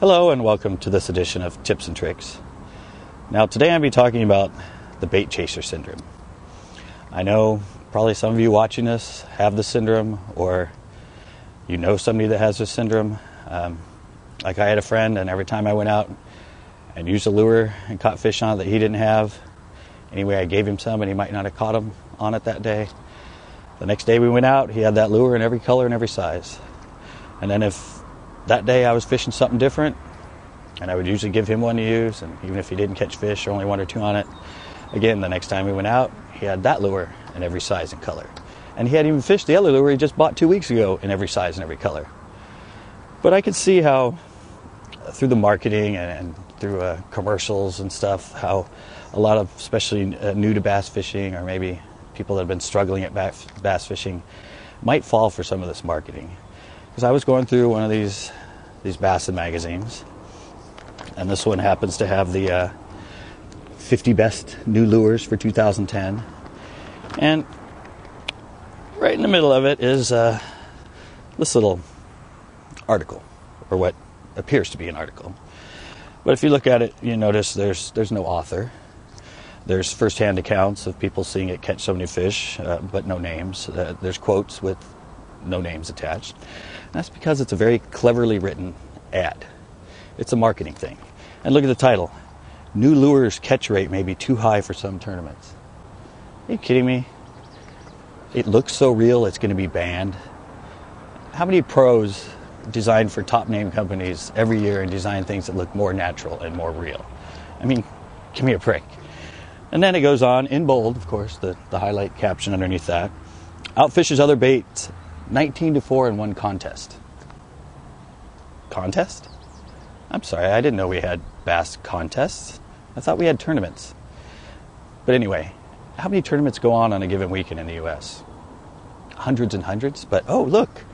Hello and welcome to this edition of Tips and Tricks. Now, today I'll be talking about the bait chaser syndrome. I know probably some of you watching this have the syndrome or you know somebody that has this syndrome. Um, like I had a friend, and every time I went out and used a lure and caught fish on it that he didn't have, anyway, I gave him some and he might not have caught them on it that day. The next day we went out, he had that lure in every color and every size. And then if that day I was fishing something different, and I would usually give him one to use, and even if he didn't catch fish or only one or two on it, again, the next time we went out, he had that lure in every size and color. And he hadn't even fished the other lure he just bought two weeks ago in every size and every color. But I could see how, through the marketing and, and through uh, commercials and stuff, how a lot of, especially uh, new to bass fishing or maybe people that have been struggling at bass fishing, might fall for some of this marketing because I was going through one of these these Bassin magazines, and this one happens to have the uh, 50 best new lures for 2010, and right in the middle of it is uh, this little article, or what appears to be an article. But if you look at it, you notice there's there's no author. There's firsthand accounts of people seeing it catch so many fish, uh, but no names. Uh, there's quotes with no names attached. That's because it's a very cleverly written ad. It's a marketing thing. And look at the title New Lures Catch Rate May Be Too High for Some Tournaments. Are you kidding me? It looks so real, it's going to be banned. How many pros design for top name companies every year and design things that look more natural and more real? I mean, give me a break. And then it goes on in bold, of course, the, the highlight caption underneath that. Outfishes other baits 19 to 4 in one contest. Contest? I'm sorry, I didn't know we had bass contests. I thought we had tournaments. But anyway, how many tournaments go on on a given weekend in the US? Hundreds and hundreds, but oh, look.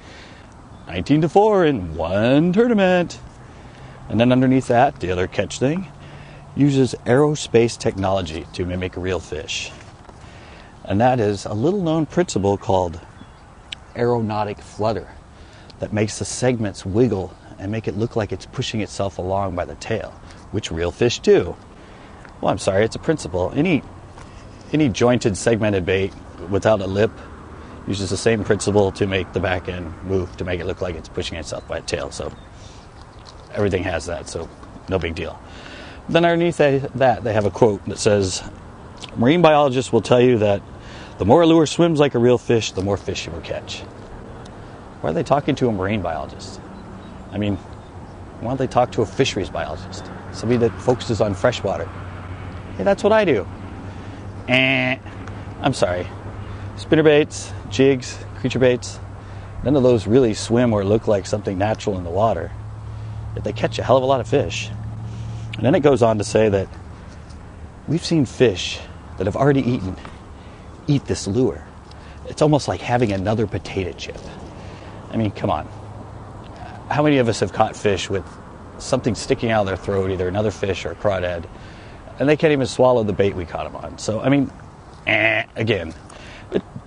19 to 4 in one tournament. And then underneath that, the other catch thing uses aerospace technology to mimic a real fish. And that is a little known principle called aeronautic flutter that makes the segments wiggle and make it look like it's pushing itself along by the tail, which real fish do. Well, I'm sorry, it's a principle. Any any jointed segmented bait without a lip uses the same principle to make the back end move to make it look like it's pushing itself by the tail. So everything has that, so no big deal. Then underneath that, they have a quote that says, "Marine biologists will tell you that the more a lure swims like a real fish, the more fish you will catch. Why are they talking to a marine biologist? I mean, why don't they talk to a fisheries biologist? Somebody that focuses on freshwater. Hey, that's what I do. Eh, I'm sorry. Spinner baits, jigs, creature baits, none of those really swim or look like something natural in the water. Yet they catch a hell of a lot of fish. And then it goes on to say that we've seen fish that have already eaten eat this lure. It's almost like having another potato chip. I mean, come on. How many of us have caught fish with something sticking out of their throat, either another fish or a crawdad, and they can't even swallow the bait we caught them on? So, I mean, eh, again,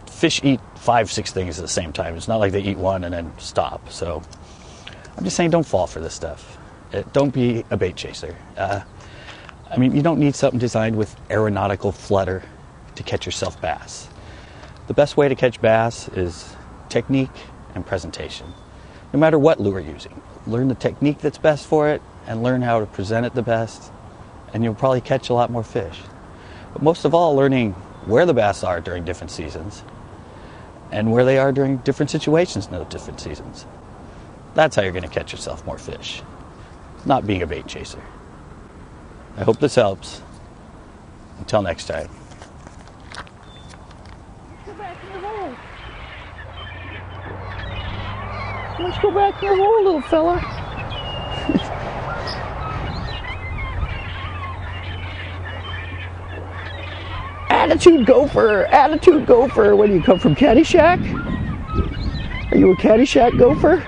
fish eat five, six things at the same time. It's not like they eat one and then stop. So, I'm just saying, don't fall for this stuff. Uh, don't be a bait chaser. Uh, I mean, you don't need something designed with aeronautical flutter to catch yourself bass. The best way to catch bass is technique and presentation. No matter what lure you're using, learn the technique that's best for it and learn how to present it the best, and you'll probably catch a lot more fish. But most of all, learning where the bass are during different seasons and where they are during different situations in those different seasons. That's how you're going to catch yourself more fish, not being a bait chaser. I hope this helps. Until next time. Let's go back in your hole, little fella. attitude gopher, attitude gopher. Where do you come from, Caddyshack? Are you a Caddyshack gopher?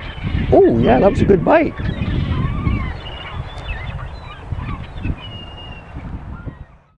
Oh, yeah, that was a good bite.